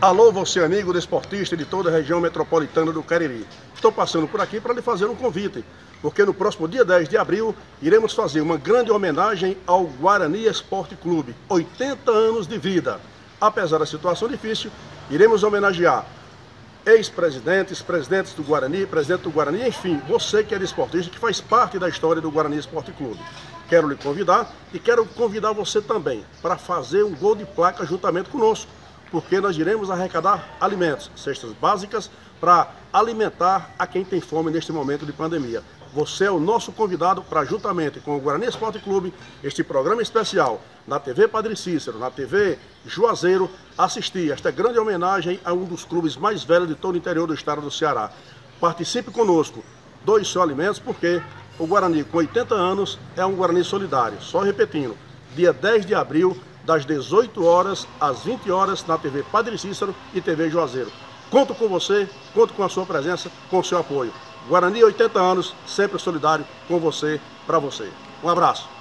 Alô, você amigo desportista de toda a região metropolitana do Cariri. Estou passando por aqui para lhe fazer um convite, porque no próximo dia 10 de abril iremos fazer uma grande homenagem ao Guarani Esporte Clube, 80 anos de vida. Apesar da situação difícil, iremos homenagear ex-presidentes, presidentes do Guarani, presidente do Guarani, enfim, você que é desportista, que faz parte da história do Guarani Esporte Clube. Quero lhe convidar e quero convidar você também para fazer um gol de placa juntamente conosco porque nós iremos arrecadar alimentos, cestas básicas, para alimentar a quem tem fome neste momento de pandemia. Você é o nosso convidado para, juntamente com o Guarani Esporte Clube, este programa especial na TV Padre Cícero, na TV Juazeiro, assistir esta grande homenagem a um dos clubes mais velhos de todo o interior do estado do Ceará. Participe conosco, doe seu alimentos, porque o Guarani, com 80 anos, é um Guarani solidário. Só repetindo, dia 10 de abril, das 18 horas às 20 horas na TV Padre Cícero e TV Juazeiro. Conto com você, conto com a sua presença, com o seu apoio. Guarani 80 anos, sempre solidário com você, para você. Um abraço.